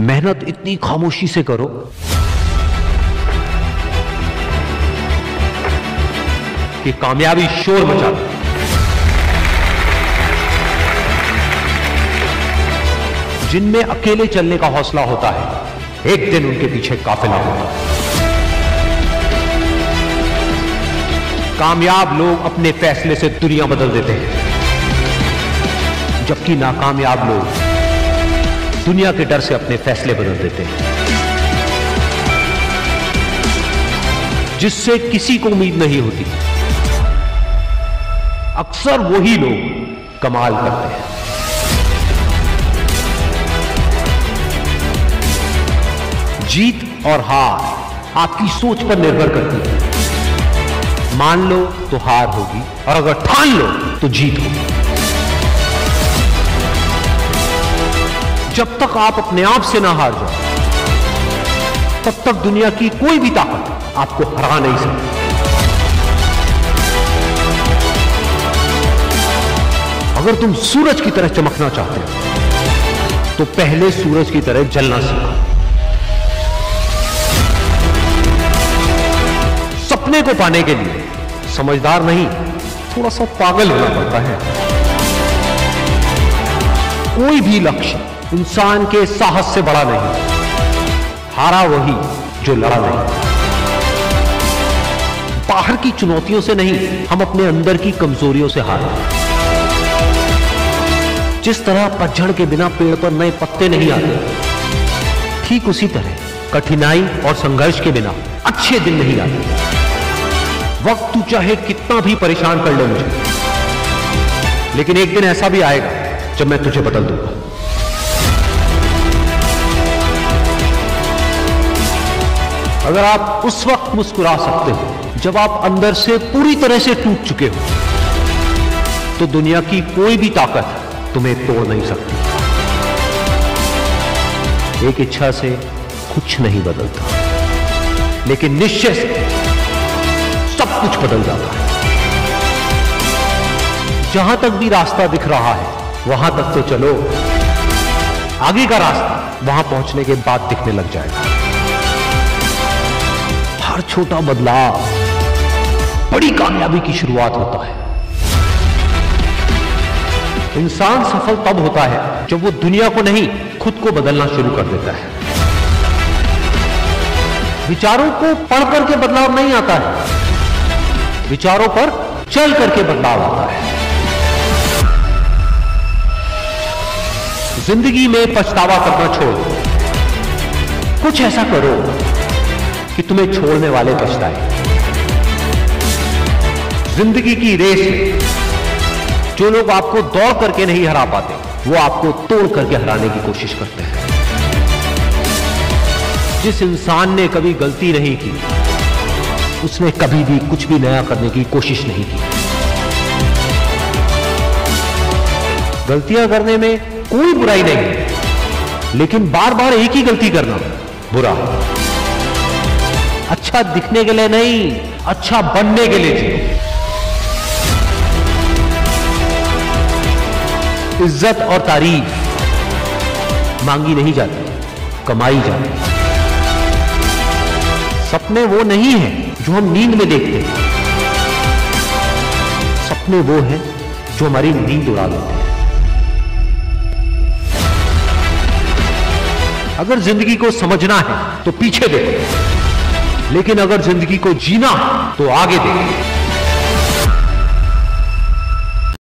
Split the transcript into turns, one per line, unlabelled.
मेहनत इतनी खामोशी से करो। कि कामयाबी शोर मचा दे। जिनमें अकेले चलने का हौसला होता है, एक दिन उनके पीछे काफिला होता है कामयाब लोग अपने फैसले से दुनिया बदल देते हैं। जबकि नाकामयाब लोग दुनिया के डर से अपने फैसले बदल देते हैं। जिससे किसी को उम्मीद नहीं होती। अक्सर वही लोग कमाल करते हैं। जीत और हार आपकी सोच पर निर्भर करती है। मान लो तो हार होगी, और अगर ठान लो तो जीत होगी। जब तक आप अपने आप से ना हार जाओ, तब तक दुनिया की कोई भी ताकत आपको हरा नहीं सकती। अगर तुम सूरज की तरह चमकना चाहते हो तो पहले सूरज की तरह जलना सीखो। सपने को पाने के लिए समझदार नहीं, थोड़ा सा पागल होना पड़ता है। कोई भी लक्ष्य इंसान के साहस से बड़ा नहीं। हारा वही जो लड़ा नहीं। बाहर की चुनौतियों से नहीं, हम अपने अंदर की कमजोरियों से हारे। जिस तरह पतझड़ के बिना पेड़ पर नए पत्ते नहीं आते, ठीक उसी तरह कठिनाई और संघर्ष के बिना अच्छे दिन नहीं आते। वक्त तू चाहे कितना भी परेशान कर ले मुझे, लेकिन एक दिन ऐसा भी आएगा जब मैं तुझे बदल दूँगा। अगर आप उस वक्त मुस्कुरा सकते हो, जब आप अंदर से पूरी तरह से टूट चुके हो तो दुनिया की कोई भी ताकत तुम्हें तोड़ नहीं सकती। एक इच्छा से कुछ नहीं बदलता, लेकिन निश्चय से सब कुछ बदल जाता है। जहाँ तक भी रास्ता दिख रहा है वहाँ तक तो चलो। आगे का रास्ता वहाँ पहुँचने के बाद दिखने लग जाएगा। हर छोटा बदलाव बड़ी कामयाबी की शुरुआत होता है। इंसान सफल तब होता है जब वो दुनिया को नहीं, खुद को बदलना शुरू कर देता है। विचारों को पढ़ करके बदलाव नहीं आता है। विचारों पर चल करके बदलाव आता है। ज़िंदगी में पछतावा करना छोड़ो। कुछ ऐसा करो कि तुम्हें छोड़ने वाले पछताए। ज़िंदगी की रेस में जो लोग आपको दौड़ करके नहीं हरा पाते, वो आपको तोड़ करके हराने की कोशिश करते हैं। जिस इंसान ने कभी गलती नहीं की, उसने कभी भी कुछ भी नया करने की कोशिश नहीं की। गलतियाँ करने में कोई बुराई नहीं। लेकिन बार बार एक ही गलती करना, बुरा। अच्छा दिखने के लिए नहीं अच्छा बनने के लिए जियो इज़्ज़त और तारीफ़ मांगी नहीं जाती, कमाई जाती। सपने वो नहीं है जो हम नींद में देखते हैं। सपने वो हैं जो हमारी नींद उड़ा देते हैं। अगर ज़िंदगी को समझना है तो पीछे देखो। लेकिन अगर ज़िंदगी को जीना तो आगे देखो।